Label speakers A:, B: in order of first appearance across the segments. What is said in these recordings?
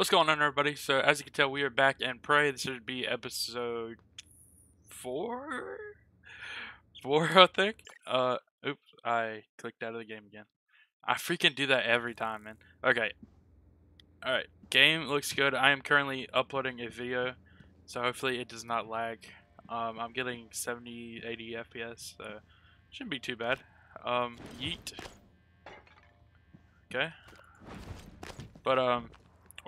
A: What's going on, everybody? So, as you can tell, we are back and Prey. This should be episode four, four, I think. Uh, oops, I clicked out of the game again. I freaking do that every time, man. Okay. All right, game looks good. I am currently uploading a video, so hopefully it does not lag. Um, I'm getting 70, 80 FPS, so shouldn't be too bad. Um, yeet. Okay. But um,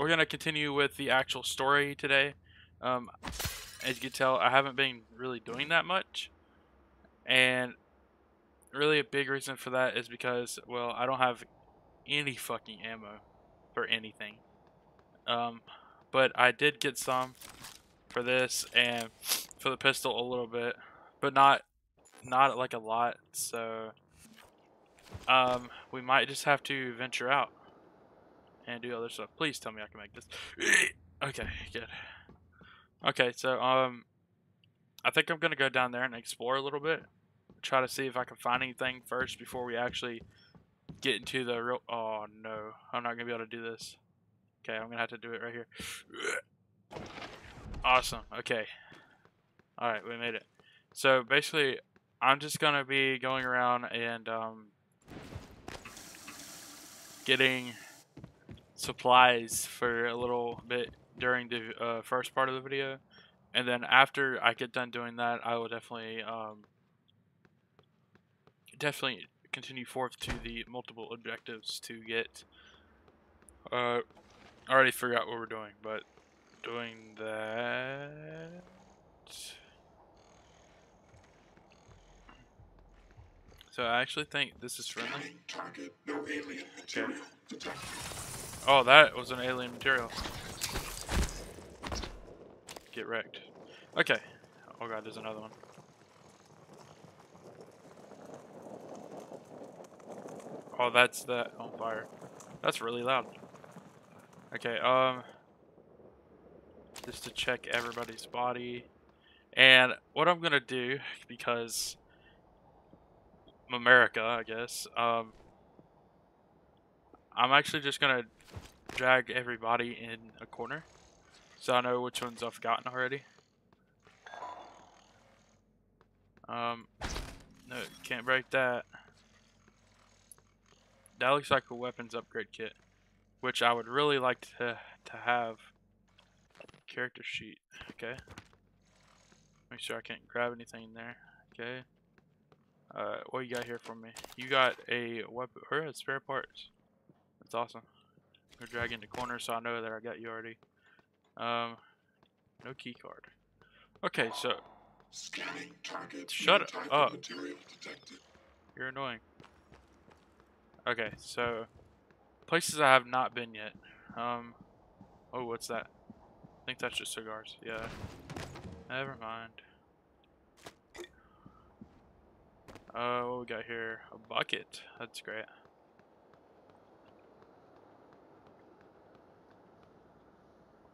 A: we're gonna continue with the actual story today. Um, as you can tell, I haven't been really doing that much, and really a big reason for that is because well, I don't have any fucking ammo for anything. Um, but I did get some for this and for the pistol a little bit, but not not like a lot. So um, we might just have to venture out and do other stuff. Please tell me I can make this. okay, good. Okay, so um, I think I'm gonna go down there and explore a little bit. Try to see if I can find anything first before we actually get into the real. Oh no, I'm not gonna be able to do this. Okay, I'm gonna have to do it right here. Awesome. Okay. All right, we made it. So basically, I'm just gonna be going around and um, getting supplies for a little bit during the uh, first part of the video. And then after I get done doing that, I will definitely um, definitely continue forth to the multiple objectives to get. Uh, I already forgot what we're doing, but doing that. So I actually think this is friendly.
B: Target, no detected.
A: Oh, that was an alien material. Get wrecked. Okay. Oh god, there's another one. Oh, that's that on fire. That's really loud. Okay, um... Just to check everybody's body. And what I'm gonna do, because... America, I guess, um... I'm actually just gonna drag everybody in a corner. So I know which ones I've gotten already. Um, no, can't break that. That looks like a weapons upgrade kit, which I would really like to to have. Character sheet, okay. Make sure I can't grab anything in there, okay. Uh, what you got here for me? You got a weapon or a spare parts. That's awesome. Go drag into corner so I know that I got you already. Um, no key card. Okay, so
B: Scanning target.
A: Shut up.
B: Of material detected.
A: you're annoying. Okay, so places I have not been yet. Um, oh, what's that? I think that's just cigars. Yeah. Never mind. Uh, what we got here? A bucket. That's great.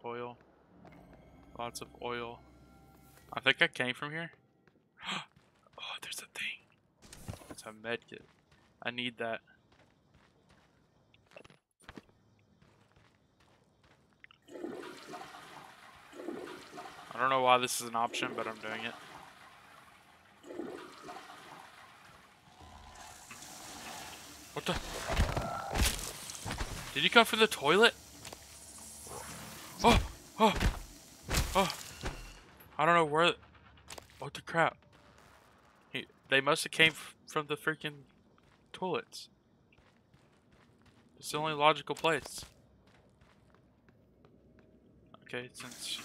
A: Oil. Lots of oil. I think I came from here. oh, there's a thing. It's a med kit. I need that. I don't know why this is an option, but I'm doing it. What the? Did you come from the toilet? Oh, oh. I don't know where. What the crap? He, they must have came from the freaking toilets. It's the only logical place. Okay, since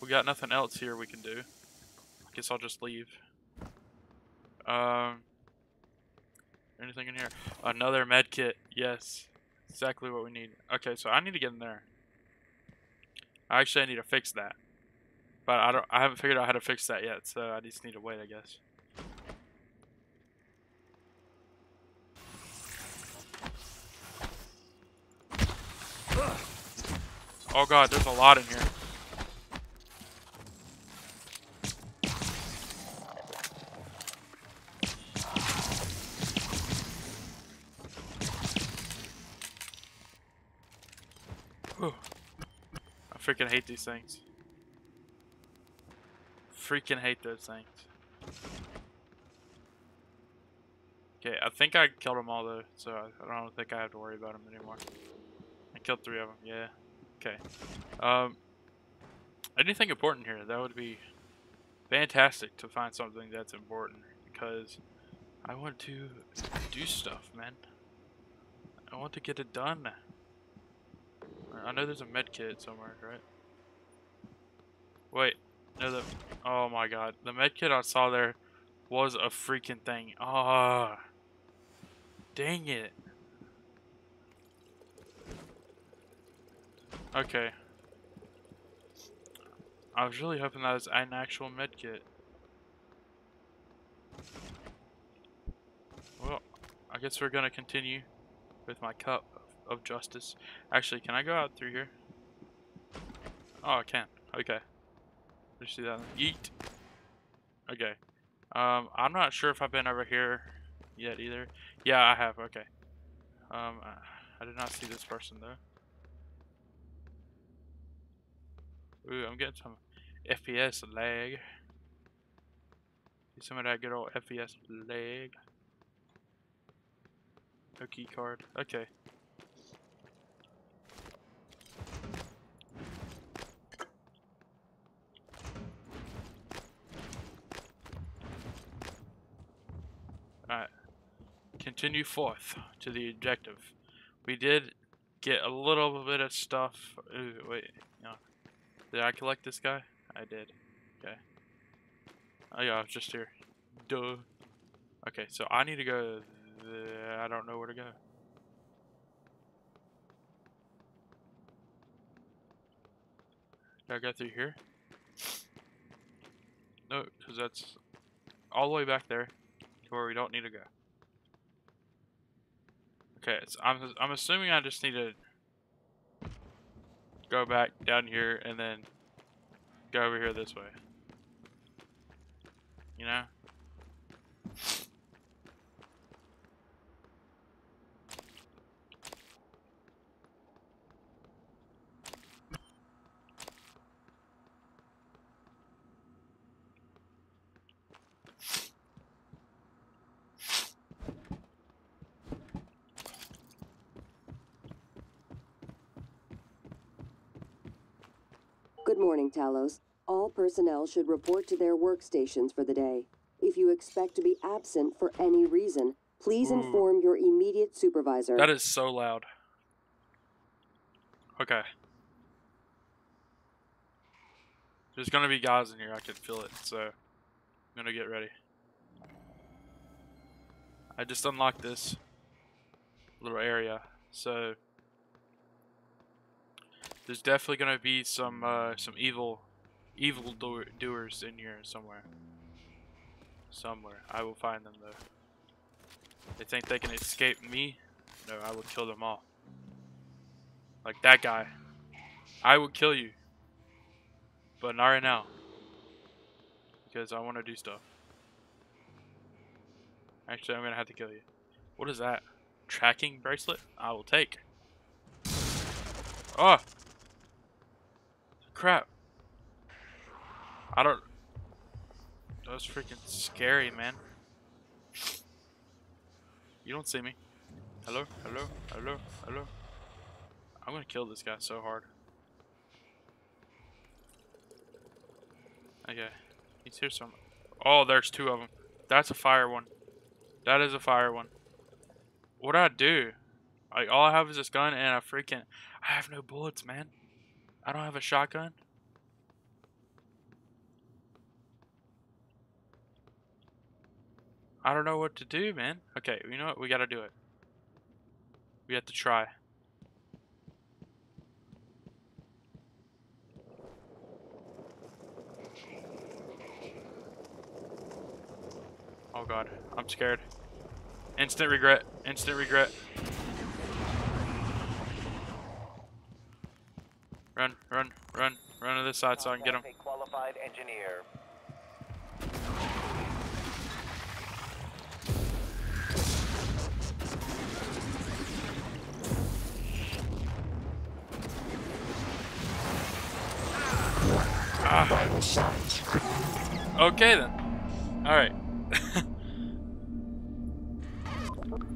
A: we got nothing else here we can do, I guess I'll just leave. Um, anything in here? Another med kit. Yes, exactly what we need. Okay, so I need to get in there. Actually, I need to fix that. But I don't. I haven't figured out how to fix that yet, so I just need to wait, I guess. Oh god, there's a lot in here. Whew. Freaking hate these things. Freaking hate those things. Okay, I think I killed them all though, so I, I don't think I have to worry about them anymore. I killed three of them, yeah. Okay. Um, anything important here? That would be fantastic to find something that's important because I want to do stuff, man. I want to get it done. I know there's a med kit somewhere, right? Wait, no, the oh my god, the med kit I saw there was a freaking thing. Ah, oh, dang it. Okay. I was really hoping that was an actual med kit. Well, I guess we're gonna continue with my cup of justice. Actually, can I go out through here? Oh, I can. Okay. Let's do that. Yeet. Okay. Um, I'm not sure if I've been over here yet either. Yeah, I have. Okay. Um, I did not see this person though. Ooh, I'm getting some FPS lag. Some of that good old FPS lag. No key card. Okay. Alright. Continue forth to the objective. We did get a little bit of stuff. Ooh, wait. No. Did I collect this guy? I did. Okay. Oh yeah, I was just here. Duh. Okay, so I need to go. I don't know where to go. Do I go through here? No, because that's all the way back there to where we don't need to go. Okay, so I'm I'm assuming I just need to go back down here and then go over here this way. You know?
C: Good morning, Talos. All personnel should report to their workstations for the day. If you expect to be absent for any reason, please
A: Ooh.
C: inform your immediate supervisor.
A: That is so loud. Okay. There's gonna be guys in here, I can feel it, so I'm gonna get ready. I just unlocked this little area, so there's definitely gonna be some uh, some evil evil do doers in here somewhere. Somewhere. I will find them though. They think they can escape me? No, I will kill them all. Like that guy. I will kill you. But not right now. Because I want to do stuff. Actually, I'm going to have to kill you. What is that? Tracking bracelet? I will take. Oh! Crap. I don't... That was freaking scary, man. You don't see me. Hello? Hello? Hello? Hello? I'm gonna kill this guy so hard. Okay. He's here somewhere. Oh, there's two of them. That's a fire one. That is a fire one. What do I do? Like, all I have is this gun and a freaking... I have no bullets, man. I don't have a shotgun. I don't know what to do, man. Okay, you know what? We gotta do it. We have to try. Oh god, I'm scared. Instant regret. Instant regret. Run, run, run, run to this side so I can get him.
D: A qualified engineer.
B: Signs.
A: Okay then. Alright.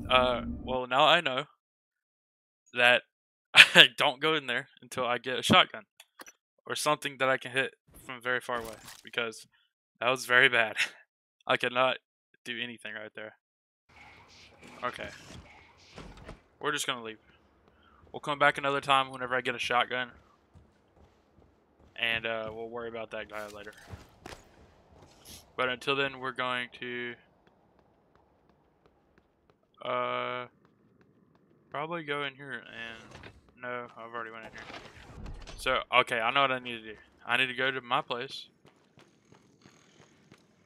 A: uh, well now I know that don't go in there until I get a shotgun. Or something that I can hit from very far away. Because that was very bad. I could not do anything right there. Okay. We're just gonna leave. We'll come back another time whenever I get a shotgun. And uh, we'll worry about that guy later. But until then, we're going to uh probably go in here and no, I've already went in here. So okay, I know what I need to do. I need to go to my place.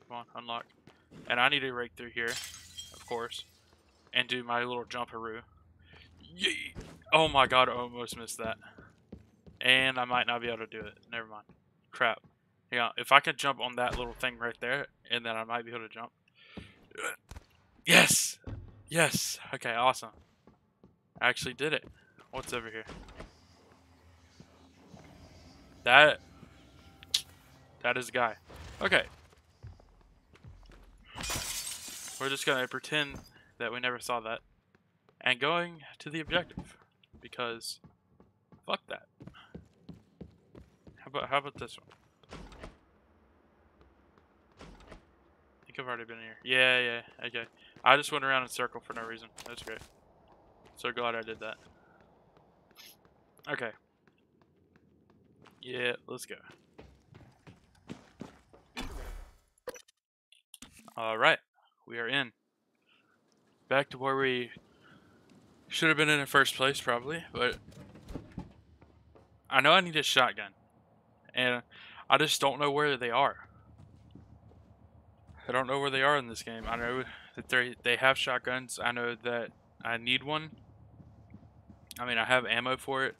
A: Come on, unlock. And I need to rake through here, of course, and do my little jumperoo. Yee! Oh my god, I almost missed that. And I might not be able to do it. Never mind. Crap. Yeah, if I can jump on that little thing right there, and then I might be able to jump. Yes! Yes! Okay, awesome. I actually did it. What's over here? That... That is a guy. Okay. We're just gonna pretend that we never saw that. And going to the objective. Because... Fuck that. How about, how about this one? I think I've already been here. Yeah, yeah, okay. I just went around in a circle for no reason. That's great. So glad I did that. Okay. Yeah, let's go. Alright, we are in. Back to where we should have been in the first place, probably, but I know I need a shotgun, and I just don't know where they are. I don't know where they are in this game. I know that they they have shotguns. I know that I need one. I mean, I have ammo for it.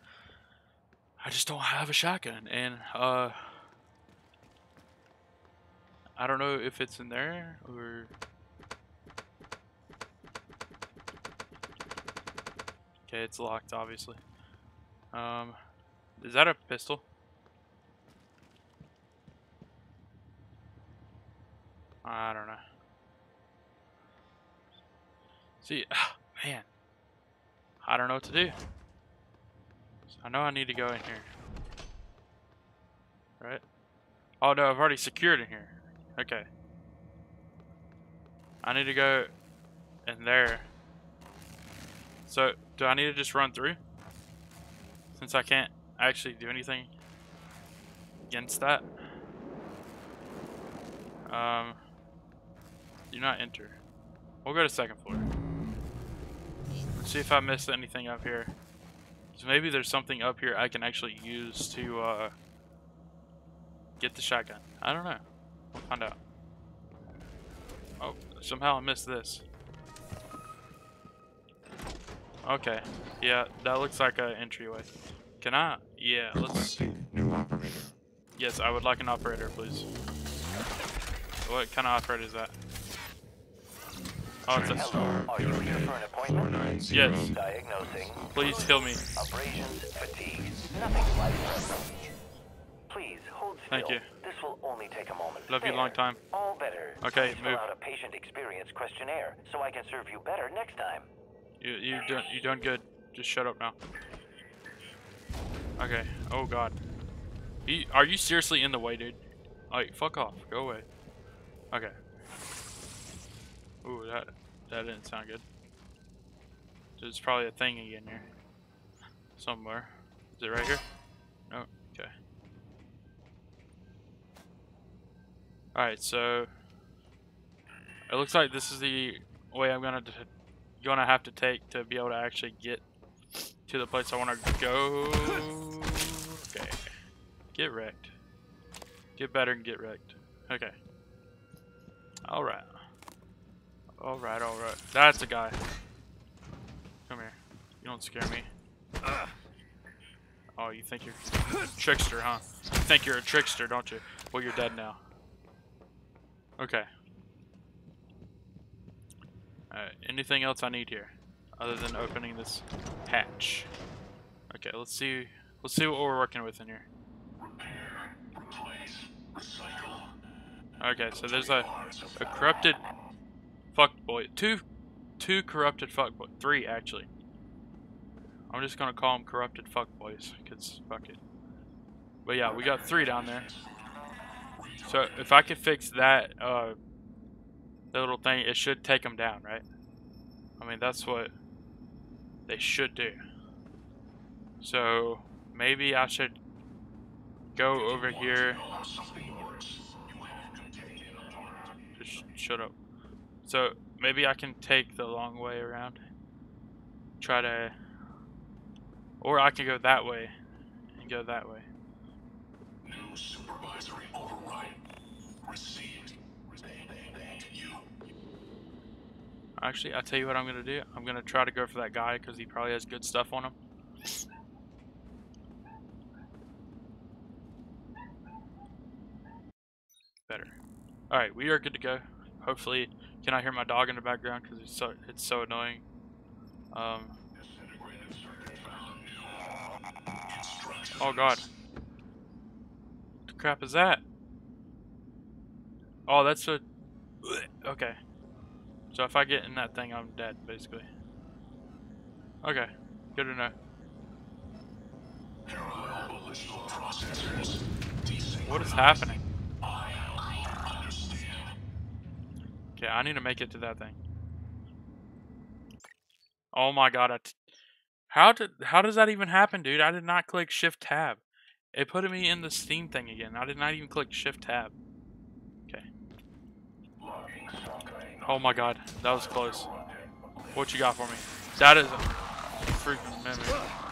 A: I just don't have a shotgun, and uh, I don't know if it's in there or. Okay, it's locked, obviously. Um, is that a pistol? I don't know. See, man, I don't know what to do. I know I need to go in here. Right? Oh no, I've already secured in here. Okay. I need to go in there. So, do I need to just run through? Since I can't actually do anything against that. Um, do not enter. We'll go to second floor. Let's see if I missed anything up here. So maybe there's something up here I can actually use to uh, get the shotgun. I don't know. We'll find out. Oh, somehow I missed this. Okay. Yeah, that looks like an entryway. Can I? Yeah, let's...
B: New operator.
A: Yes, I would like an operator, please. What kind of operator is that? Oh, it's a...
B: Star
D: Are you here for an appointment?
B: 490.
A: Yes.
D: Diagnosing.
A: Please kill me.
D: Abrasions, fatigue. Nothing life Please hold still.
A: Thank you.
D: This will only take a moment.
A: Love you long time.
D: All better.
A: Okay,
D: Please
A: move.
D: Out a patient experience questionnaire so I can serve you better next time.
A: You you done you done good. Just shut up now. Okay. Oh god. Are you seriously in the way, dude? Like, fuck off. Go away. Okay. Ooh, that that didn't sound good. There's probably a thing again here. Somewhere. Is it right here? No. Okay. Alright, so it looks like this is the way I'm gonna gonna have to take to be able to actually get to the place I want to go. Okay. Get wrecked. Get better and get wrecked. Okay. Alright. Alright, alright. That's a guy. Come here. You don't scare me. Oh, you think you're a trickster, huh? You think you're a trickster, don't you? Well, you're dead now. Okay. Alright, anything else I need here? Other than opening this hatch. Okay, let's see let's see what we're working with in here. Okay, so there's a, a corrupted fuck boy. Two, two corrupted fuck boy. Three actually. I'm just gonna call them corrupted fuck boys, cause fuck it. But yeah, we got three down there. So if I can fix that, uh, that little thing, it should take them down, right? I mean, that's what they should do. So maybe I should go over here. Just shut up. So maybe I can take the long way around. Try to, or I can go that way and go that way.
B: New supervisory override received. You.
A: Actually, I'll tell you what I'm gonna do. I'm gonna try to go for that guy because he probably has good stuff on him. Better. All right, we are good to go. Hopefully, can I hear my dog in the background because it's so it's so annoying. Um. Oh God. What the crap is that? Oh, that's a. Okay. So if I get in that thing, I'm dead, basically. Okay, good to know. What is happening? Okay, I need to make it to that thing. Oh my god, how did how does that even happen, dude? I did not click Shift Tab. It put me in the Steam thing again. I did not even click Shift Tab. Okay. Oh my god, that was close. What you got for me? That is a freaking memory.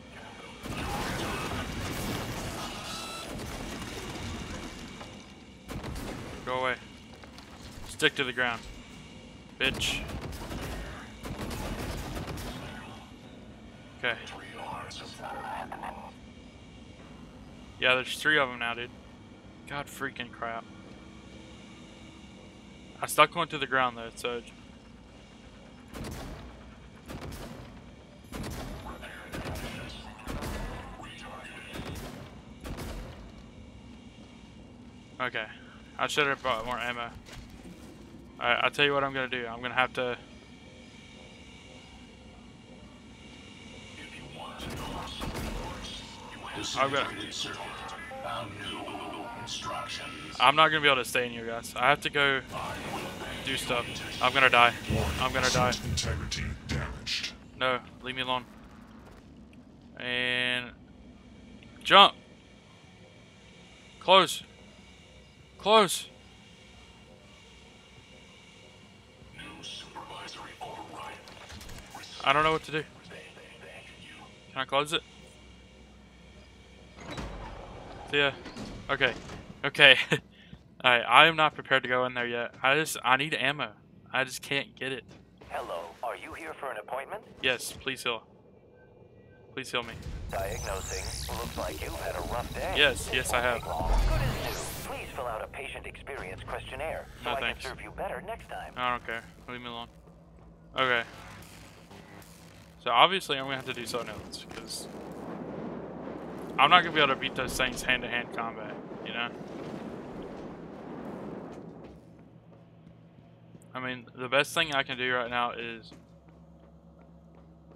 A: Go away. Stick to the ground. Bitch. Okay. Yeah, there's three of them now, dude. God freaking crap. I stuck one to the ground though, so Okay. I should have brought more ammo. Alright, I'll tell you what I'm gonna do. I'm gonna have to I'm gonna I'm not gonna be able to stay in here guys. I have to go do stuff. I'm gonna die. I'm gonna die. No, leave me alone. And jump. Close. Close.
B: New supervisory override.
A: I don't know what to do. Can I close it? See ya. Okay. Okay. Alright, I am not prepared to go in there yet. I just, I need ammo. I just can't get it.
D: Hello, are you here for an appointment?
A: Yes, please heal. Please heal me.
D: Diagnosing. Looks like you've had a rough day.
A: Yes, yes I have.
D: Take long. Good as new. Please fill out a patient experience questionnaire so
A: No,
D: I
A: thanks.
D: can serve you better next time.
A: I don't care. Leave me alone. Okay. So obviously I'm gonna have to do something else, because I'm not gonna be able to beat those things hand-to-hand combat, you know? I mean, the best thing I can do right now is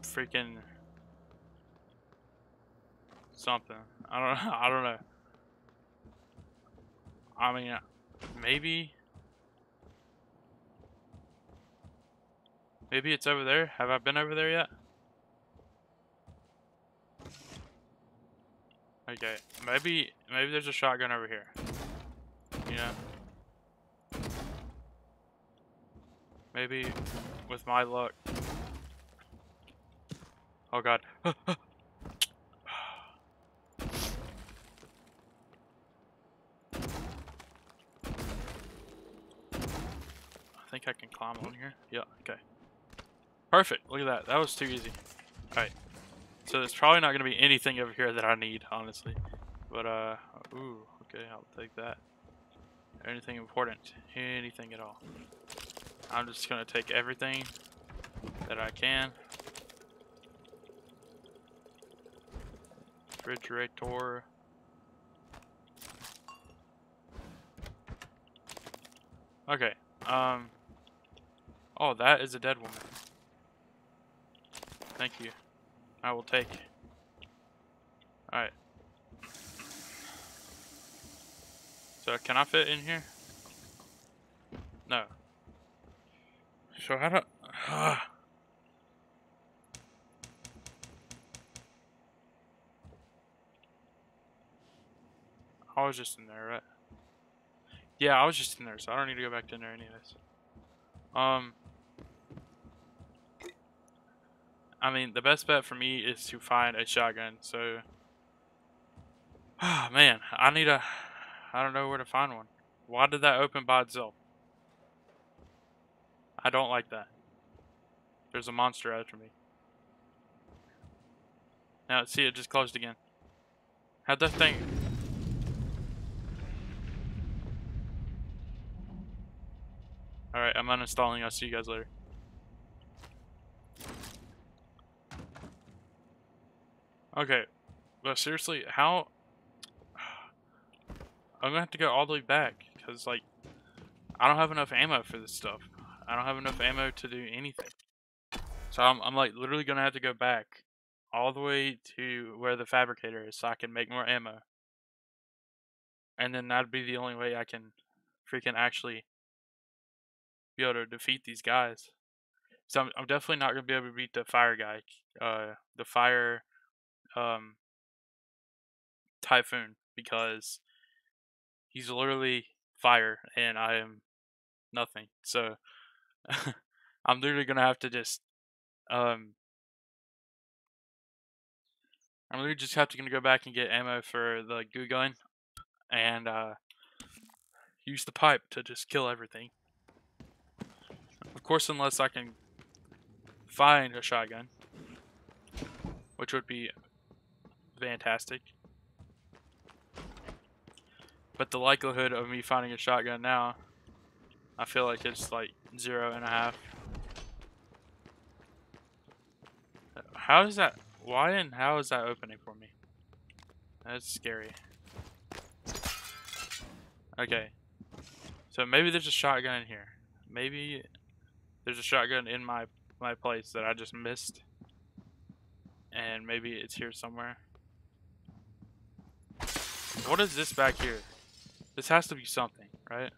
A: freaking something. I don't I don't know. I mean, maybe Maybe it's over there. Have I been over there yet? Okay, maybe maybe there's a shotgun over here. You know? Maybe with my luck. Oh god. think I can on here. Yeah, okay. Perfect. Look at that. That was too easy. Alright. So there's probably not going to be anything over here that I need, honestly. But, uh, ooh, okay, I'll take that. Anything important? Anything at all. I'm just going to take everything that I can. Refrigerator. Okay, um... Oh, that is a dead woman. Thank you. I will take. Alright. So, can I fit in here? No. So how do... Uh, I was just in there, right? Yeah, I was just in there, so I don't need to go back in there anyways. Um... I mean, the best bet for me is to find a shotgun, so... Ah, man, I need a... I don't know where to find one. Why did that open by itself? I don't like that. There's a monster after me. Now, see, it just closed again. How'd that thing... Alright, I'm uninstalling. I'll see you guys later. Okay, but seriously, how... I'm gonna have to go all the way back, because, like, I don't have enough ammo for this stuff. I don't have enough ammo to do anything. So I'm, I'm like, literally gonna have to go back all the way to where the fabricator is so I can make more ammo. And then that'd be the only way I can freaking actually be able to defeat these guys. So I'm, I'm definitely not gonna be able to beat the fire guy. Uh, the fire um, Typhon because he's literally fire and I am nothing. So I'm literally gonna have to just um I'm literally just have to gonna go back and get ammo for the goo gun and uh use the pipe to just kill everything. Course unless I can find a shotgun. Which would be fantastic. But the likelihood of me finding a shotgun now, I feel like it's like zero and a half. How is that? Why and how is that opening for me? That's scary. Okay. So maybe there's a shotgun in here. Maybe there's a shotgun in my my place that I just missed. And maybe it's here somewhere. What is this back here? This has to be something, right?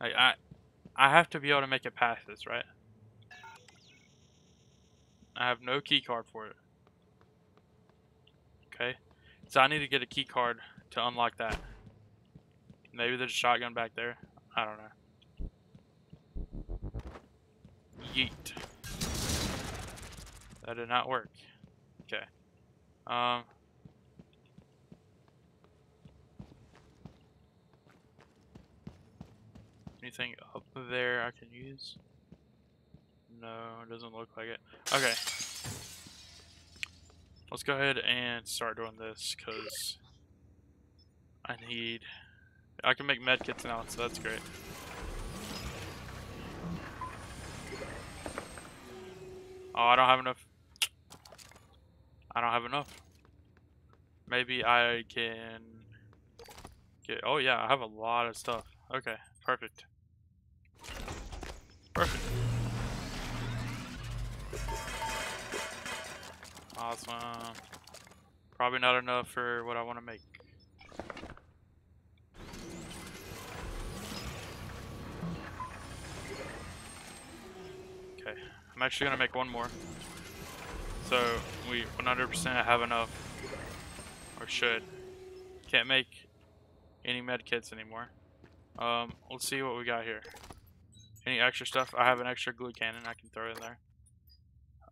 A: Like I I have to be able to make it past this, right? I have no key card for it. Okay. So I need to get a key card to unlock that. Maybe there's a shotgun back there. I don't know. Yeet. That did not work. Okay. Um Anything up there I can use? No, it doesn't look like it. Okay. Let's go ahead and start doing this, because I need... I can make medkits now, so that's great. Oh, I don't have enough. I don't have enough. Maybe I can get... Oh yeah, I have a lot of stuff. Okay, perfect. Perfect. Awesome. Probably not enough for what I want to make. I'm actually to make one more. So, we 100% have enough. Or should. Can't make any med kits anymore. Um, let's see what we got here. Any extra stuff? I have an extra glue cannon I can throw in there.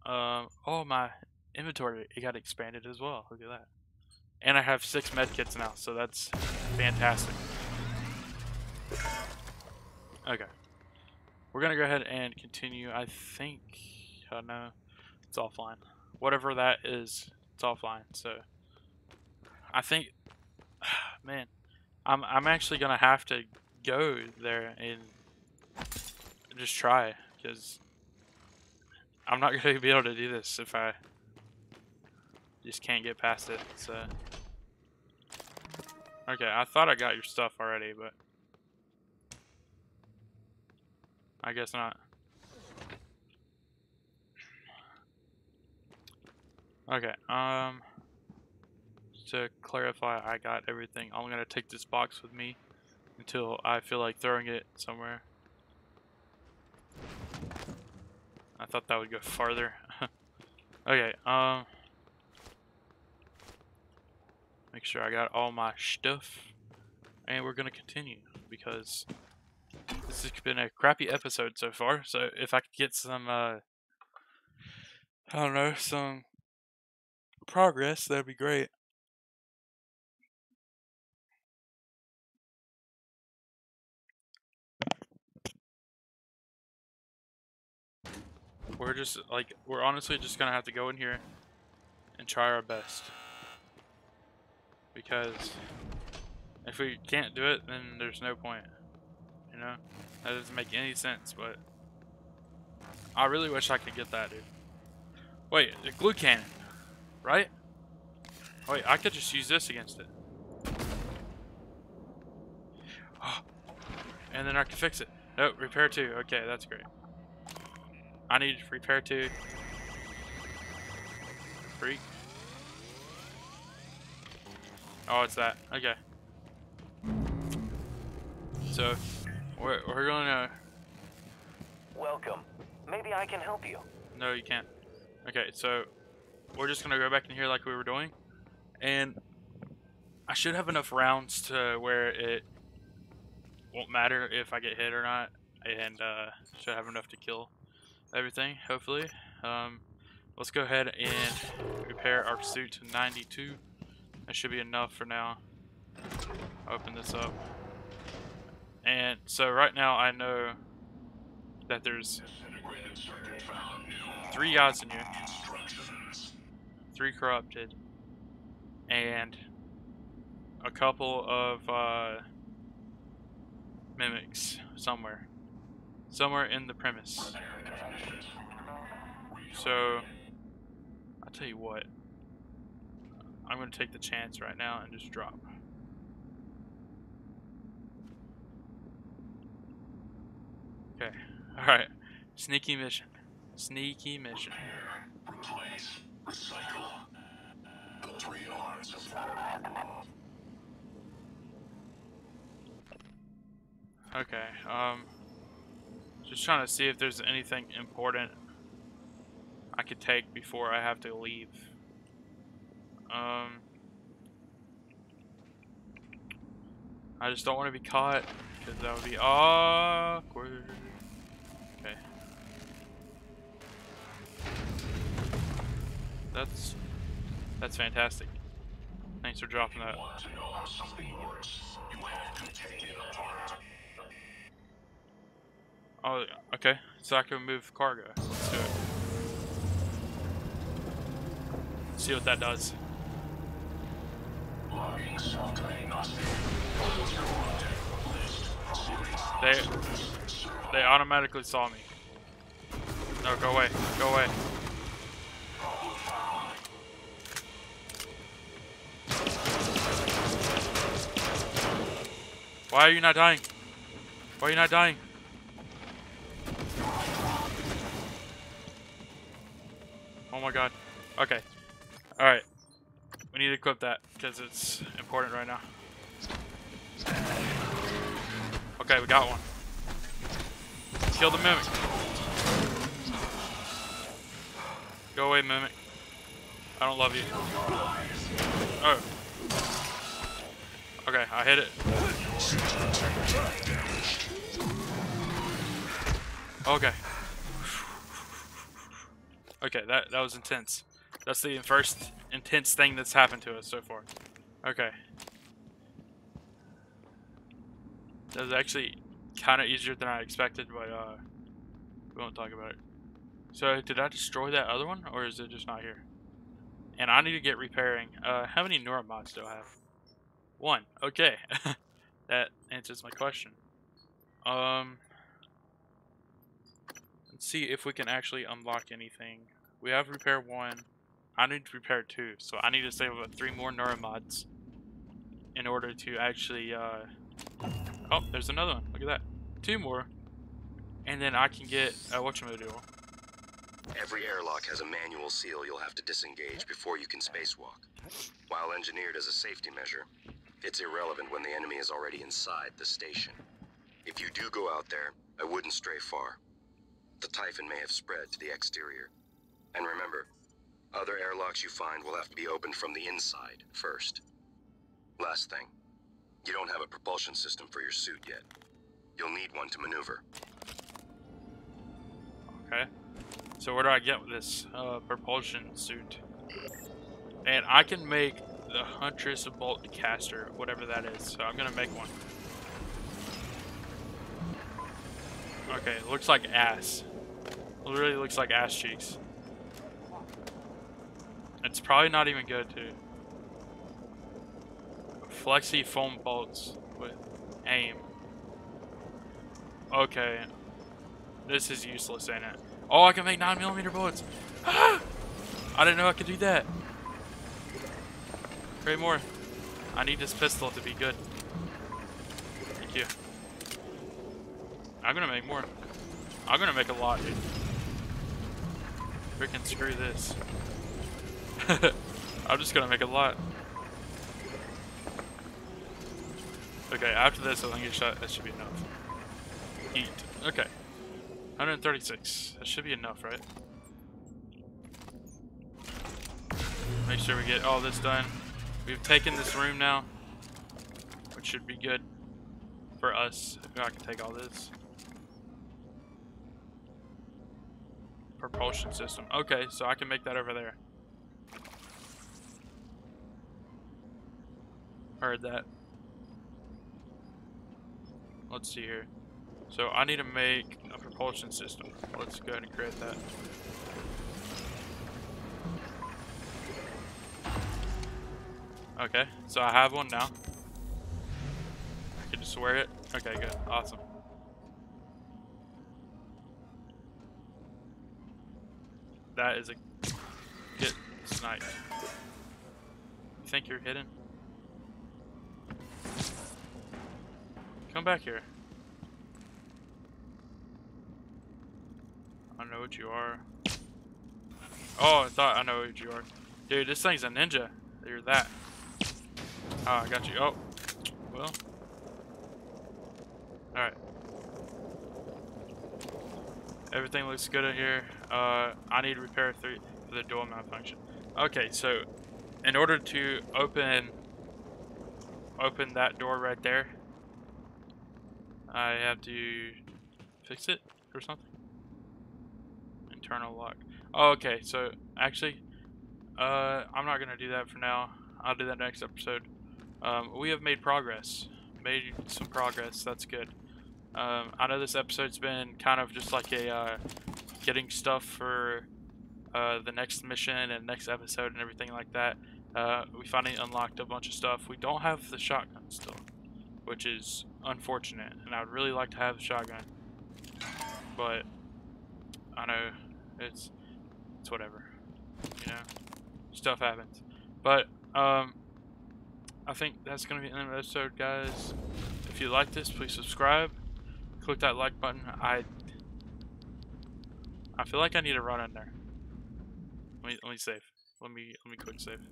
A: Um, oh, my inventory, it got expanded as well. Look at that. And I have six medkits now, so that's fantastic. Okay. We're we're gonna go ahead and continue. I think, oh no, it's offline. Whatever that is, it's offline. So, I think, man, I'm I'm actually gonna have to go there and just try because I'm not gonna be able to do this if I just can't get past it. So, okay, I thought I got your stuff already, but. I guess not. Okay, um, to clarify, I got everything. I'm gonna take this box with me until I feel like throwing it somewhere. I thought that would go farther. okay, um, make sure I got all my stuff, and we're gonna continue because this has been a crappy episode so far, so if I could get some, uh, I don't know, some progress, that'd be great. We're just, like, we're honestly just gonna have to go in here and try our best. Because if we can't do it, then there's no point. You know? That doesn't make any sense, but... I really wish I could get that, dude. Wait, the glue cannon. Right? Wait, I could just use this against it. Oh. And then I can fix it. No, repair 2. Okay, that's great. I need repair 2. Freak. Oh, it's that. Okay. So, we're, we're gonna...
D: Welcome. Maybe I can help you.
A: No, you can't. Okay, so we're just gonna go back in here like we were doing, and I should have enough rounds to where it won't matter if I get hit or not, and uh, should have enough to kill everything. Hopefully, um, let's go ahead and repair our suit to 92. That should be enough for now. Open this up. And so right now I know that there's three guys in here, three corrupted, and a couple of uh, mimics somewhere, somewhere in the premise. So I'll tell you what, I'm gonna take the chance right now and just drop. Okay. Alright. Sneaky mission. Sneaky mission.
B: Replace. Recycle. The three R's of
A: Okay. Um. Just trying to see if there's anything important I could take before I have to leave. Um. I just don't want to be caught because that would be awkward. That's that's fantastic. Thanks for dropping that. Oh, okay. So I can move cargo. Let's do it. See what that does. They they automatically saw me. No, go away. Go away. Why are you not dying? Why are you not dying? Oh my god. Okay. Alright. We need to equip that because it's important right now. Okay, we got one. Kill the mimic. Go away, mimic. I don't love you. Oh. Okay, I hit it. Okay. Okay, that that was intense. That's the first intense thing that's happened to us so far. Okay. That was actually kind of easier than I expected, but uh, We won't talk about it. So, did I destroy that other one, or is it just not here? And I need to get repairing. Uh, how many neuromods do I have? One. Okay. that answers my question. Um, let's see if we can actually unlock anything. We have repair one. I need to repair two, so I need to save about three more neuromods in order to actually, uh... Oh, there's another one. Look at that. Two more. And then I can get, uh, whatchamacallit.
E: Every airlock has a manual seal you'll have to disengage before you can spacewalk. While engineered as a safety measure, it's irrelevant when the enemy is already inside the station. If you do go out there, I wouldn't stray far. The Typhon may have spread to the exterior. And remember, other airlocks you find will have to be opened from the inside first. Last thing, you don't have a propulsion system for your suit yet. You'll need one to maneuver.
A: Okay. So where do I get this uh, propulsion suit? And I can make the Huntress Bolt Caster, whatever that is. So I'm gonna make one. Okay, looks like ass. It literally looks like ass cheeks. It's probably not even good too. Flexi foam bolts with aim. Okay. This is useless, ain't it? Oh, I can make 9mm bullets. I didn't know I could do that. Create more. I need this pistol to be good. Thank you. I'm gonna make more. I'm gonna make a lot, dude. Freaking screw this. I'm just gonna make a lot. Okay, after this, I think it shot. That should be enough. Heat. Okay. 136. That should be enough, right? Make sure we get all this done. We've taken this room now, which should be good for us. I can take all this. Propulsion system. Okay, so I can make that over there. Heard that. Let's see here. So I need to make a propulsion system. Let's go ahead and create that. Okay, so I have one now. I can just wear it. Okay, good. Awesome. That is a get snipe. You think you're hidden? Come back here. I know what you are. Oh, I thought I know what you are. Dude, this thing's a ninja. You're that. Oh, I got you. Oh. Well. Alright. Everything looks good in here. Uh, I need repair three for the door malfunction. Okay, so in order to open open that door right there, I have to fix it or something. Internal lock. Oh, okay, so actually, uh, I'm not gonna do that for now. I'll do that next episode. Um, we have made progress. Made some progress. That's good. Um, I know this episode's been kind of just like a uh, getting stuff for uh, the next mission and next episode and everything like that. Uh, we finally unlocked a bunch of stuff. We don't have the shotgun still, which is unfortunate, and I would really like to have the shotgun. But I know it's it's whatever, you know. Stuff happens. But um, I think that's gonna be the end of the episode, guys. If you like this, please subscribe. Click that like button. I I feel like I need to run in there. Let me let me save. Let me let me quick save.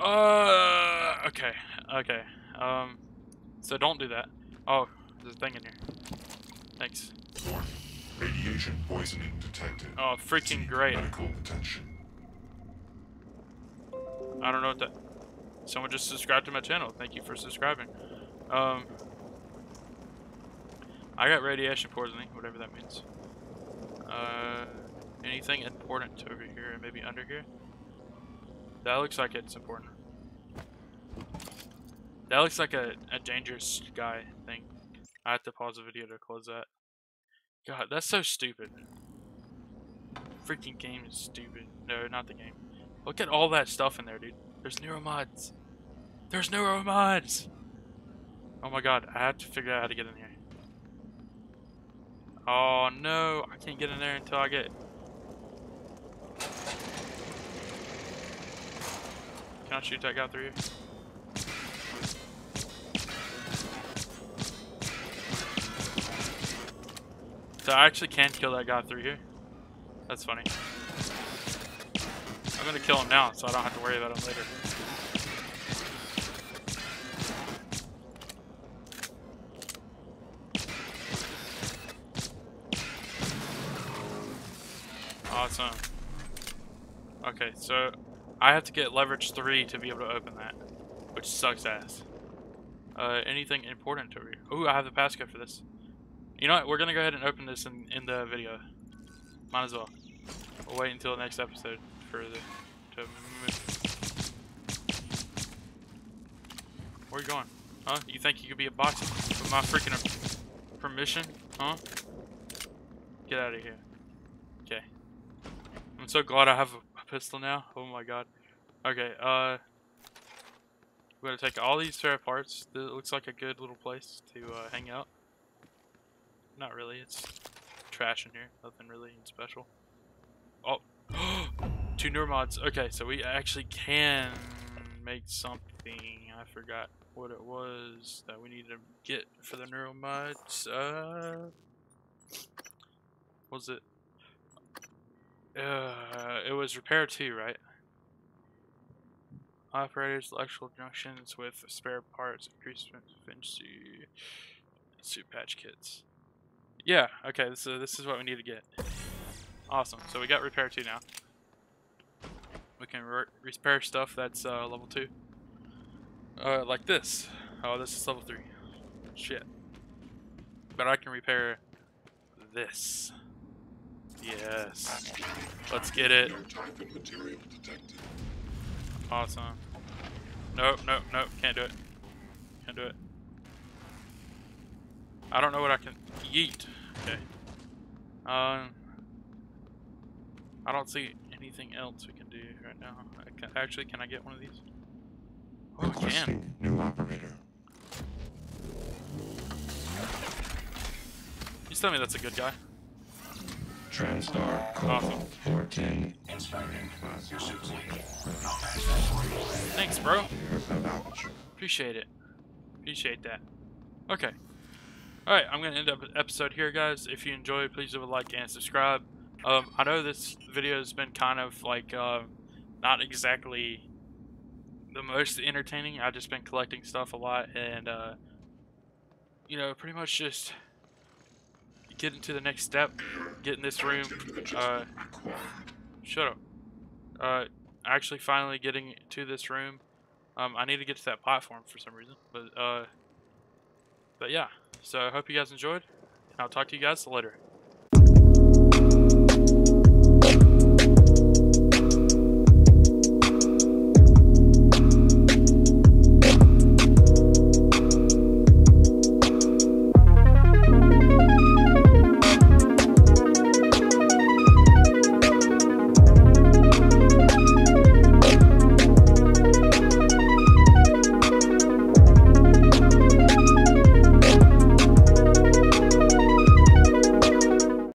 A: Uh, okay, okay. Um, so don't do that. Oh, there's a thing in here. Thanks.
B: Radiation poisoning detected.
A: Oh, freaking
B: Seek
A: great.
B: Medical attention.
A: I don't know what that. Someone just subscribed to my channel. Thank you for subscribing. Um, I got radiation poisoning, whatever that means. Uh, anything important over here? Maybe under here. That looks like it's important. That looks like a, a dangerous guy thing. I have to pause the video to close that. God, that's so stupid. Freaking game is stupid. No, not the game. Look at all that stuff in there, dude. There's neuromods. There's neuromods. Oh my god, I have to figure out how to get in here. Oh no, I can't get in there until I get. Can I shoot that guy through here? So I actually can kill that guy through here. That's funny. I'm gonna kill him now, so I don't have to worry about him later. Awesome. Okay, so I have to get leverage 3 to be able to open that, which sucks ass. Uh, anything important to read? Ooh, I have the passcode for this. You know what? We're gonna go ahead and open this in, in the video. Might as well. We'll wait until the next episode for the to move. Where are you going? Huh? You think you could be a box with my freaking permission? Huh? Get out of here. Okay. I'm so glad I have a pistol now. Oh my god. Okay, uh... We're gonna take all these spare parts. It looks like a good little place to uh, hang out. Not really, it's trash in here. Nothing really special. Oh, two Two neuromods. Okay, so we actually can make something. I forgot what it was that we needed to get for the neuromods. Uh... Was it? Uh, it was repair 2, right? Operators, electrical junctions with spare parts, increased efficiency, suit patch kits. Yeah, okay, so this is what we need to get. Awesome, so we got repair 2 now. We can re repair stuff that's uh, level 2. Uh, like this. Oh, this is level 3. Shit. But I can repair this. Yes. Let's get it. Awesome. Nope, nope, nope. Can't do it. Can't do it. I don't know what I can... Yeet. Okay. Um... I don't see anything else we can do right now. Can, actually, can I get one of these? Oh, I can.
B: New operator.
A: You tell me that's a good guy.
B: TranStar
A: Awesome.
B: Cobalt 14.
A: Thanks, bro.
B: Clear of aperture.
A: Appreciate it. Appreciate that. Okay. Alright, I'm going to end up the episode here, guys. If you enjoyed, please leave a like and subscribe. Um, I know this video has been kind of like, uh, not exactly the most entertaining. I've just been collecting stuff a lot and, uh, you know, pretty much just getting to the next step, getting this room, uh, shut up. Uh, actually finally getting to this room. Um, I need to get to that platform for some reason, but, uh, but yeah. So I hope you guys enjoyed, and I'll talk to you guys later.